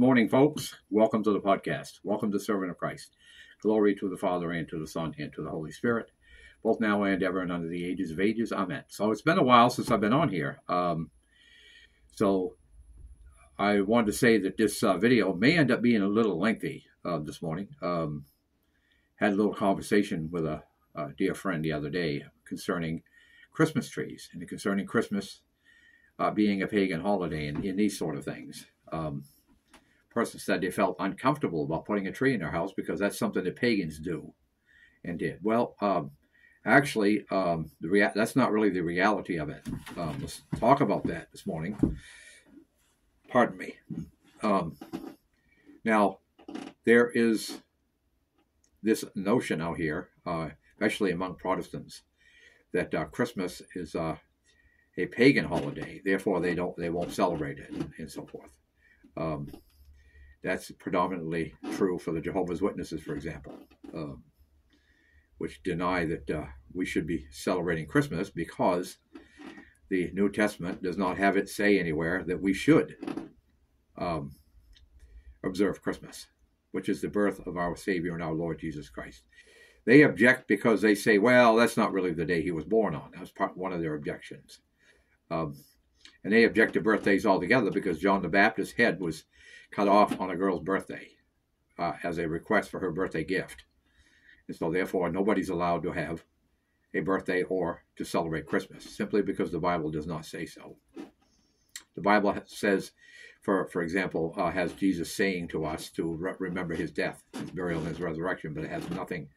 morning, folks. Welcome to the podcast. Welcome to Servant of Christ. Glory to the Father, and to the Son, and to the Holy Spirit, both now and ever, and under the ages of ages. Amen. So it's been a while since I've been on here. Um, so I wanted to say that this uh, video may end up being a little lengthy uh, this morning. Um, had a little conversation with a, a, dear friend the other day concerning Christmas trees and concerning Christmas uh, being a pagan holiday and, and, these sort of things. Um, person said they felt uncomfortable about putting a tree in their house because that's something that pagans do and did. Well, um, actually, um, the that's not really the reality of it. Um, let's talk about that this morning. Pardon me. Um, now, there is this notion out here, uh, especially among Protestants, that uh, Christmas is uh, a pagan holiday. Therefore, they don't they won't celebrate it and, and so forth. That's predominantly true for the Jehovah's Witnesses, for example, um, which deny that uh, we should be celebrating Christmas because the New Testament does not have it say anywhere that we should um, observe Christmas, which is the birth of our Savior and our Lord Jesus Christ. They object because they say, well, that's not really the day he was born on. That was part one of their objections. Um, and they object to birthdays altogether because John the Baptist's head was cut off on a girl's birthday uh, as a request for her birthday gift. And so, therefore, nobody's allowed to have a birthday or to celebrate Christmas simply because the Bible does not say so. The Bible says, for for example, uh, has Jesus saying to us to re- remember his death, his burial, and his resurrection, but it has nothing.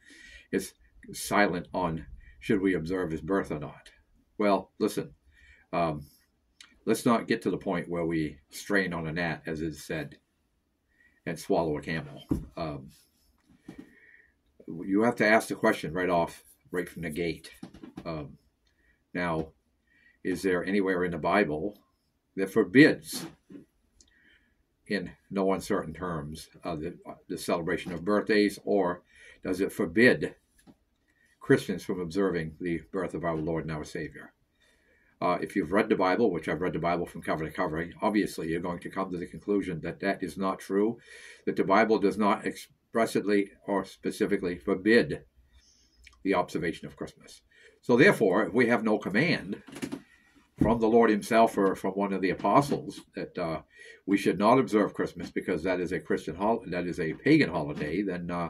It's silent on should we observe his birth or not. Well, listen, um, let's not get to the point where we strain on a gnat, as is said and swallow a camel. Um, you have to ask the question right off, right from the gate. Um, now, is there anywhere in the Bible that forbids, in no uncertain terms, uh, the, the celebration of birthdays, or does it forbid Christians from observing the birth of our Lord and our Savior? Uh, if you've read the Bible, which I've read the Bible from cover to cover, obviously you're going to come to the conclusion that that is not true, that the Bible does not expressly or specifically forbid the observation of Christmas. So, therefore, if we have no command from the Lord Himself or from one of the apostles that uh, we should not observe Christmas because that is a Christian hol- that is a pagan holiday, then uh,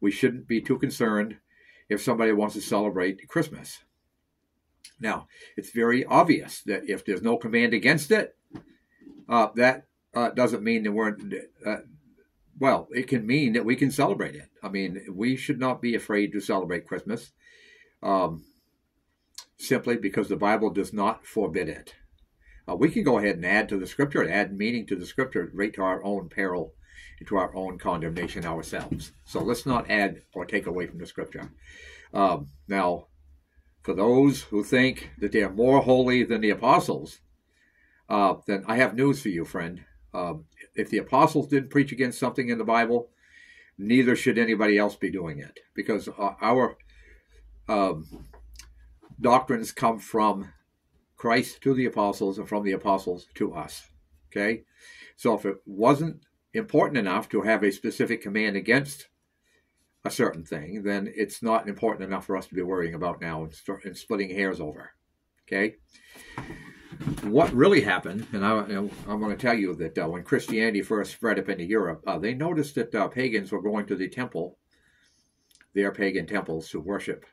we shouldn't be too concerned if somebody wants to celebrate Christmas. Now, it's very obvious that if there's no command against it, uh, that uh, doesn't mean that we're, uh, well, it can mean that we can celebrate it. I mean, we should not be afraid to celebrate Christmas um, simply because the Bible does not forbid it. Uh, we can go ahead and add to the scripture, add meaning to the scripture, right to our own peril, to our own condemnation ourselves. So let's not add or take away from the scripture. Um, now, for those who think that they are more holy than the apostles, uh, then I have news for you, friend. Um, if the apostles didn't preach against something in the Bible, neither should anybody else be doing it, because uh, our um, doctrines come from Christ to the apostles and from the apostles to us. Okay? So if it wasn't important enough to have a specific command against a certain thing, then it's not important enough for us to be worrying about now and, start, and splitting hairs over. Okay? What really happened, and I, am going to tell you that uh, when Christianity first spread up into Europe, uh, they noticed that uh, pagans were going to the temple, their pagan temples, to worship,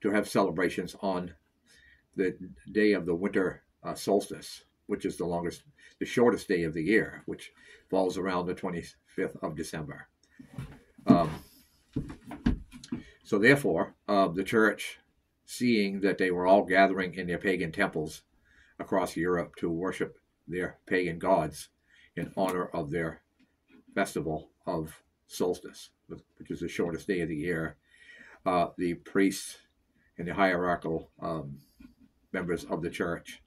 to have celebrations on the day of the winter uh, solstice, which is the longest, the shortest day of the year, which falls around the 25th of December. Um, so, therefore, uh, the church, seeing that they were all gathering in their pagan temples across Europe to worship their pagan gods in honor of their festival of solstice, which is the shortest day of the year, uh, the priests and the hierarchical um, members of the church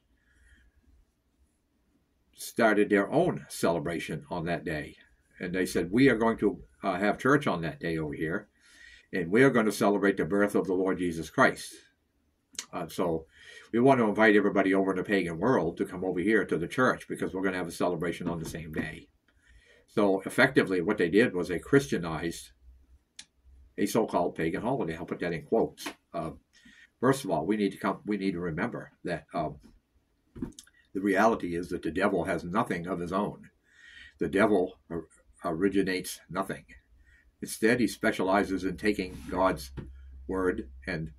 started their own celebration on that day. And they said, We are going to uh, have church on that day over here and we are going to celebrate the birth of the Lord Jesus Christ. Uh, so we want to invite everybody over in the pagan world to come over here to the church because we're going to have a celebration on the same day. So effectively, what they did was they Christianized a so-called pagan holiday. I'll put that in quotes. Uh, first of all, we need to come. We need to remember that um, the reality is that the devil has nothing of his own. The devil originates nothing. Instead, he specializes in taking God's word and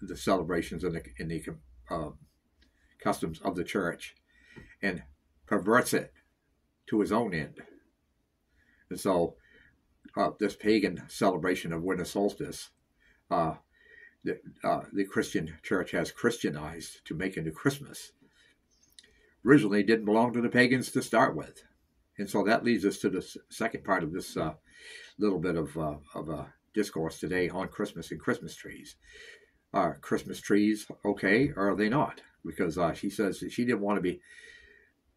the celebrations and the, in the uh, customs of the church and perverts it to his own end. And so, uh, this pagan celebration of winter solstice, uh, the, uh, the Christian church has Christianized to make into Christmas. Originally, didn't belong to the pagans to start with. And so that leads us to the second part of this uh, little bit of, uh, of a discourse today on Christmas and Christmas trees. Are Christmas trees okay or are they not? Because uh, she says that she didn't want to be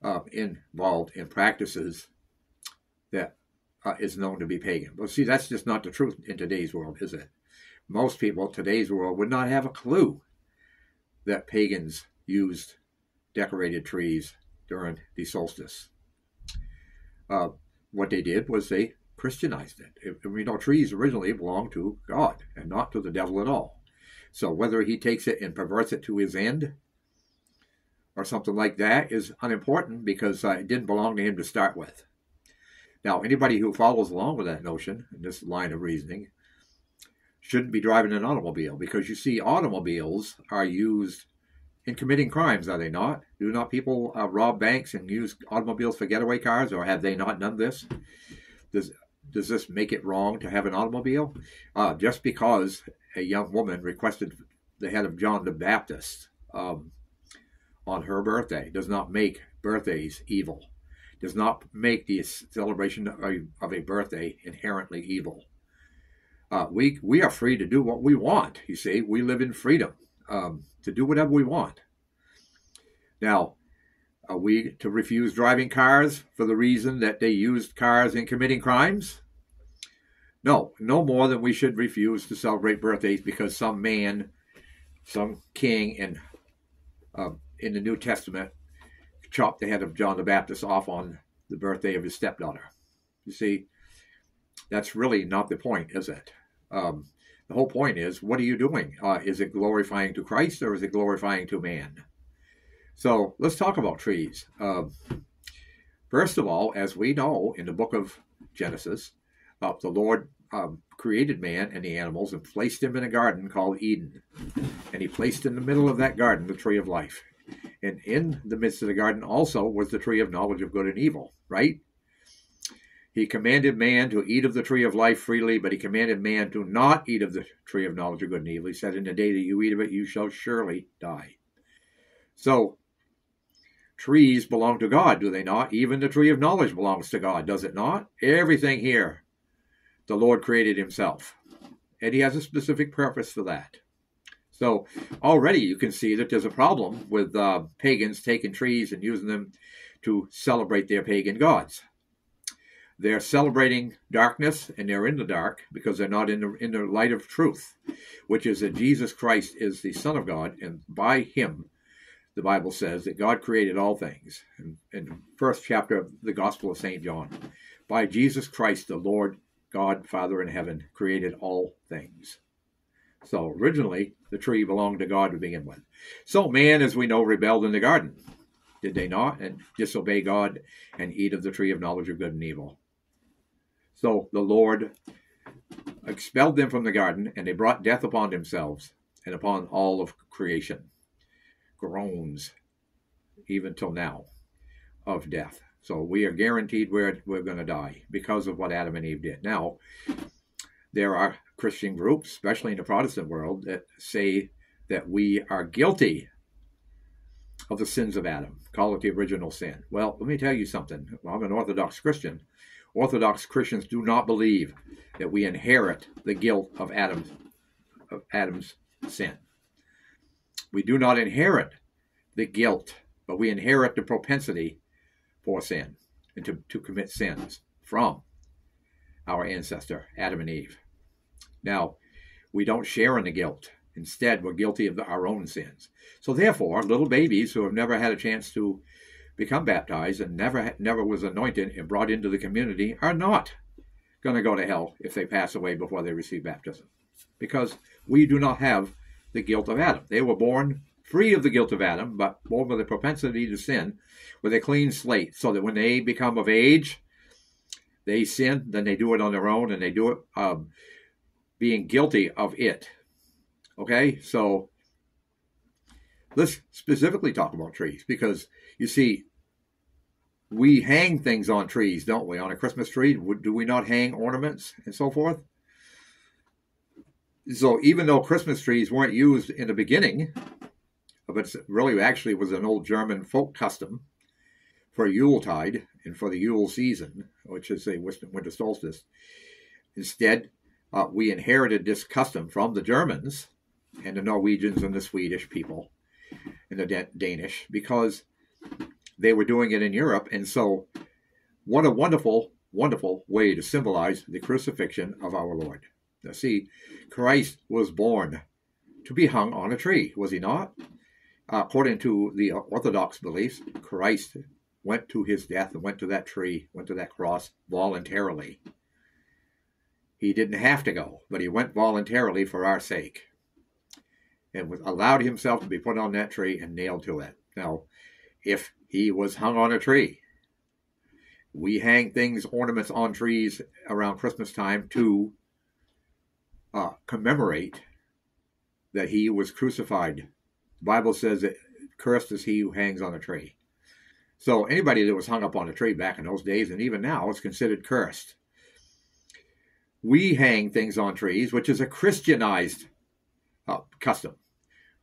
uh, involved in practices that uh, is known to be pagan. Well, see, that's just not the truth in today's world, is it? Most people today's world would not have a clue that pagans used decorated trees during the solstice. Uh, what they did was they Christianized it. We know trees originally belonged to God and not to the devil at all. So whether he takes it and perverts it to his end or something like that is unimportant because uh, it didn't belong to him to start with. Now, anybody who follows along with that notion, and this line of reasoning, shouldn't be driving an automobile because you see, automobiles are used in committing crimes, are they not? Do not people uh, rob banks and use automobiles for getaway cars, or have they not done this? Does does this make it wrong to have an automobile? Uh, just because a young woman requested the head of John the Baptist um, on her birthday does not make birthdays evil. Does not make the celebration of a, of a birthday inherently evil. Uh, we we are free to do what we want. You see, we live in freedom um, to do whatever we want. Now, are we to refuse driving cars for the reason that they used cars in committing crimes? No, no more than we should refuse to celebrate birthdays because some man, some king in uh, in the New Testament chopped the head of John the Baptist off on the birthday of his stepdaughter. You see, that's really not the point, is it? Um, the whole point is, what are you doing? Uh, is it glorifying to Christ or is it glorifying to man? So let's talk about trees. Um, first of all, as we know in the book of Genesis, uh, the Lord um, created man and the animals and placed him in a garden called Eden. And he placed in the middle of that garden the tree of life. And in the midst of the garden also was the tree of knowledge of good and evil, right? He commanded man to eat of the tree of life freely, but he commanded man to not eat of the tree of knowledge of good and evil. He said, In the day that you eat of it, you shall surely die. So trees belong to God, do they not? Even the tree of knowledge belongs to God, does it not? Everything here the Lord created himself. And he has a specific purpose for that. So already you can see that there's a problem with uh, pagans taking trees and using them to celebrate their pagan gods. They're celebrating darkness and they're in the dark because they're not in the, in the light of truth, which is that Jesus Christ is the Son of God, and by him the Bible says that God created all things. In, in the first chapter of the Gospel of St. John, by Jesus Christ, the Lord God, Father in heaven, created all things. So originally, the tree belonged to God to begin with. So man, as we know, rebelled in the garden. Did they not? And disobey God and eat of the tree of knowledge of good and evil. So the Lord expelled them from the garden, and they brought death upon themselves and upon all of creation groans, even till now, of death. So we are guaranteed we're, we're going to die because of what Adam and Eve did. Now, there are Christian groups, especially in the Protestant world, that say that we are guilty of the sins of Adam, call it the original sin. Well, let me tell you something. Well, I'm an Orthodox Christian. Orthodox Christians do not believe that we inherit the guilt of Adam's, of Adam's sin. We do not inherit the guilt, but we inherit the propensity for sin and to, to commit sins from our ancestor, Adam and Eve. Now, we don't share in the guilt. Instead, we're guilty of our own sins. So, therefore, little babies who have never had a chance to become baptized and never never was anointed and brought into the community are not going to go to hell if they pass away before they receive baptism, because we do not have the guilt of Adam. They were born free of the guilt of Adam, but born with a propensity to sin, with a clean slate, so that when they become of age, they sin, then they do it on their own, and they do it um, being guilty of it. Okay, so let's specifically talk about trees because you see, we hang things on trees, don't we? On a Christmas tree, do we not hang ornaments and so forth? So even though Christmas trees weren't used in the beginning, but really actually was an old German folk custom for Yuletide and for the Yule season, which is a winter solstice. Instead, uh, we inherited this custom from the Germans and the Norwegians and the Swedish people and the Danish because they were doing it in Europe. And so, what a wonderful, wonderful way to symbolize the crucifixion of our Lord. Now, see, Christ was born to be hung on a tree, was he not? According to the Orthodox beliefs, Christ went to his death and went to that tree, went to that cross voluntarily. He didn't have to go, but he went voluntarily for our sake and allowed himself to be put on that tree and nailed to it. Now, if he was hung on a tree, we hang things, ornaments on trees around Christmas time to uh, commemorate that he was crucified. The Bible says that cursed is he who hangs on a tree. So anybody that was hung up on a tree back in those days and even now is considered cursed. We hang things on trees, which is a Christianized uh, custom.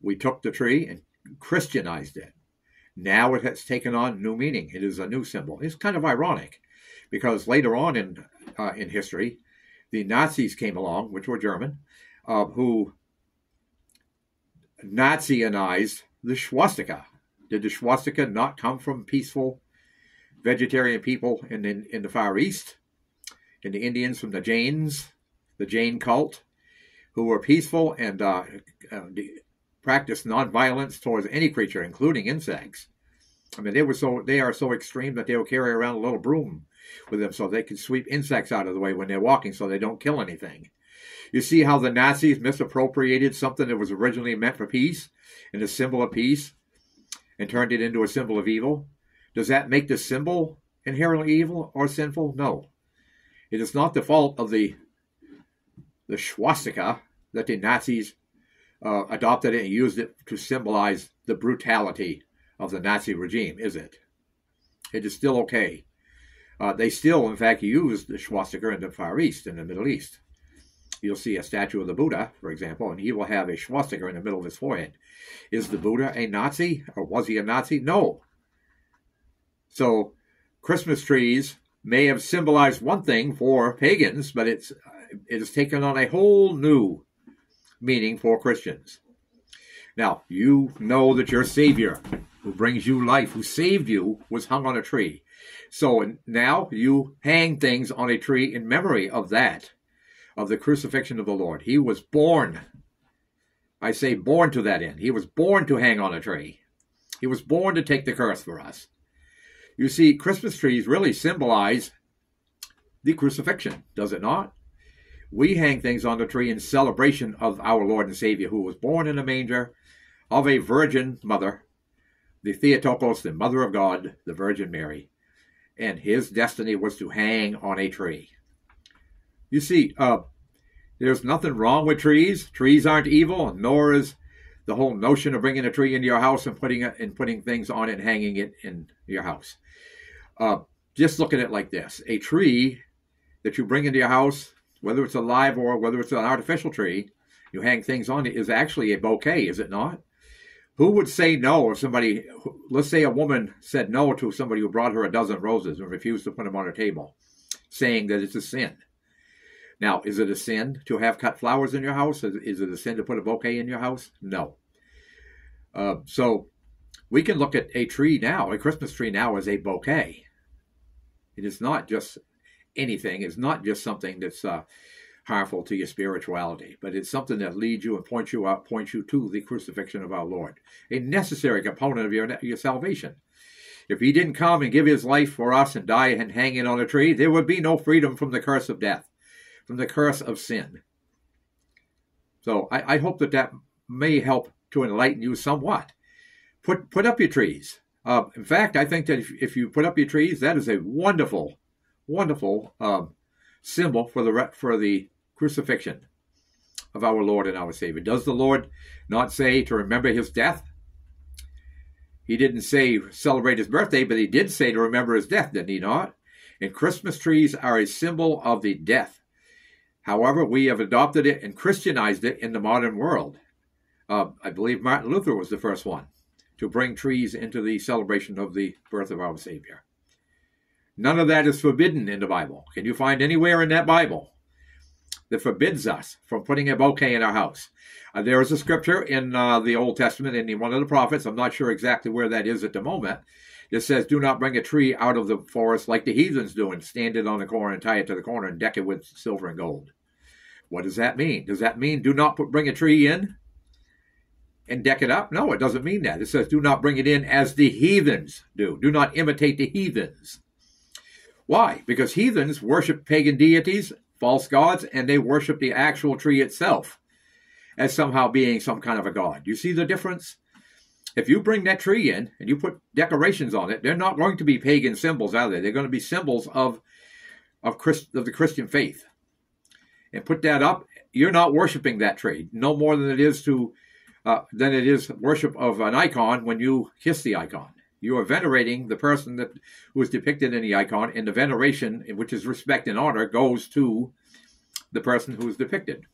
We took the tree and Christianized it. Now it has taken on new meaning. It is a new symbol. It's kind of ironic because later on in uh, in history, the Nazis came along, which were German, uh, who Nazianized the swastika. Did the swastika not come from peaceful vegetarian people in, in, in the Far East? In the Indians from the Jains, the Jain cult, who were peaceful and uh, uh, practiced nonviolence towards any creature, including insects. I mean, they were so they are so extreme that they'll carry around a little broom with them so they can sweep insects out of the way when they're walking, so they don't kill anything. You see how the Nazis misappropriated something that was originally meant for peace and a symbol of peace and turned it into a symbol of evil? Does that make the symbol inherently evil or sinful? No. It is not the fault of the the swastika that the Nazis uh, adopted it and used it to symbolize the brutality of the Nazi regime, is it? It is still okay. Uh, they still, in fact, use the swastika in the Far East, in the Middle East. You'll see a statue of the Buddha, for example, and he will have a swastika in the middle of his forehead. Is the Buddha a Nazi, or was he a Nazi? No. So, Christmas trees may have symbolized one thing for pagans, but it's it has taken on a whole new meaning for Christians. Now, you know that your Savior, who brings you life, who saved you, was hung on a tree. So now you hang things on a tree in memory of that, of the crucifixion of the Lord. He was born. I say born to that end. He was born to hang on a tree. He was born to take the curse for us. You see, Christmas trees really symbolize the crucifixion, does it not? we hang things on the tree in celebration of our Lord and Savior who was born in a manger of a virgin mother, the Theotokos, the mother of God, the Virgin Mary. And his destiny was to hang on a tree. You see, uh, there's nothing wrong with trees. Trees aren't evil, nor is the whole notion of bringing a tree into your house and putting it and putting things on it and hanging it in your house. Uh, just look at it like this: a tree that you bring into your house whether it's a live or whether it's an artificial tree, you hang things on it, is actually a bouquet, is it not? Who would say no if somebody, let's say a woman said no to somebody who brought her a dozen roses and refused to put them on her table, saying that it's a sin? Now, is it a sin to have cut flowers in your house? Is it a sin to put a bouquet in your house? No. Uh, so we can look at a tree now, a Christmas tree now, as a bouquet. It is not just anything It's not just something that's uh, harmful to your spirituality, but it's something that leads you and points you out, points you to the crucifixion of our Lord, a necessary component of your your salvation. If he didn't come and give his life for us and die and hanging on a tree, there would be no freedom from the curse of death, from the curse of sin. So I, I hope that that may help to enlighten you somewhat. Put put up your trees. Uh, in fact, I think that if, if, you put up your trees, that is a wonderful, wonderful um, symbol for the for the crucifixion of our Lord and our Savior. Does the Lord not say to remember his death? He didn't say celebrate his birthday, but he did say to remember his death, didn't he not? And Christmas trees are a symbol of the death. However, we have adopted it and Christianized it in the modern world. Uh, I believe Martin Luther was the first one to bring trees into the celebration of the birth of our Savior. None of that is forbidden in the Bible. Can you find anywhere in that Bible that forbids us from putting a bouquet in our house? Uh, there is a scripture in uh, the Old Testament in one of the prophets, I'm not sure exactly where that is at the moment, that says, Do not bring a tree out of the forest like the heathens do and stand it on the corner and tie it to the corner and deck it with silver and gold. What does that mean? Does that mean do not put, bring a tree in and deck it up? No, it doesn't mean that. It says do not bring it in as the heathens do. Do not imitate the heathens. Why? Because heathens worship pagan deities, false gods, and they worship the actual tree itself as somehow being some kind of a god. You see the difference? If you bring that tree in and you put decorations on it, they're not going to be pagan symbols, are they? They're going to be symbols of of, Christ, of the Christian faith and put that up, you're not worshiping that tree no more than it is to uh, than it is worship of an icon when you kiss the icon. You are venerating the person that who is depicted in the icon, and the veneration, which is respect and honor, goes to the person who is depicted.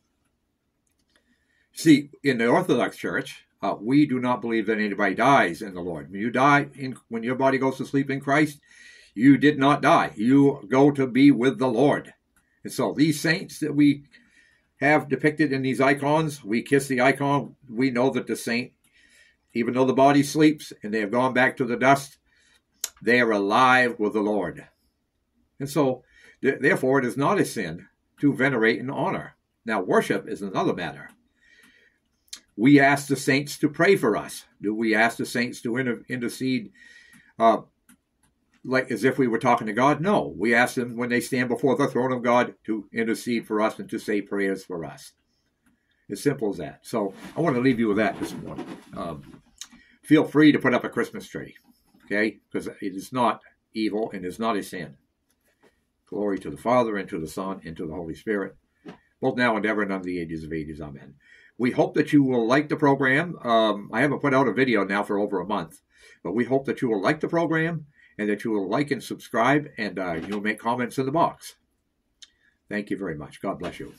See, in the Orthodox Church, uh, we do not believe that anybody dies in the Lord. When you die, in, when your body goes to sleep in Christ, you did not die. You go to be with the Lord. And so these saints that we have depicted in these icons, we kiss the icon, we know that the saint, even though the body sleeps and they have gone back to the dust, they are alive with the Lord. And so, th- therefore, it is not a sin to venerate and honor. Now, worship is another matter. We ask the saints to pray for us. Do we ask the saints to inter- intercede uh, like as if we were talking to God? No. We ask them when they stand before the throne of God to intercede for us and to say prayers for us. As simple as that. So I want to leave you with that this morning. Um, feel free to put up a Christmas tree, okay? Because it is not evil and is not a sin. Glory to the Father, and to the Son, and to the Holy Spirit, both now and ever, and unto the ages of ages. Amen. We hope that you will like the program. Um, I haven't put out a video now for over a month, but we hope that you will like the program and that you will like and subscribe and uh, you'll make comments in the box. Thank you very much. God bless you.